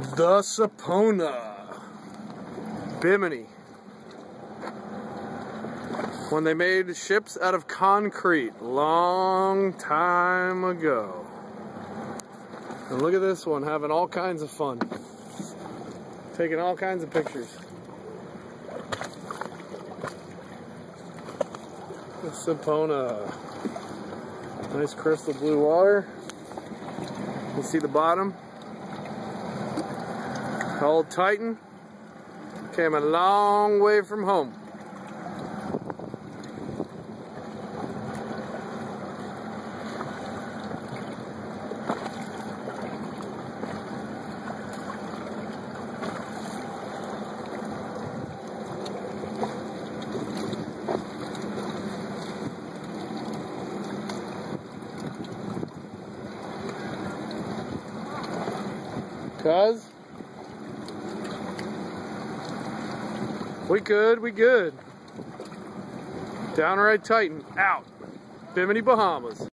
The Sapona. Bimini. When they made ships out of concrete, long time ago. And look at this one, having all kinds of fun. Taking all kinds of pictures. The Sapona. Nice crystal blue water. You see the bottom. Old Titan came a long way from home. Cuz we good, we good. Downrite Titan out. Bimini, Bahamas.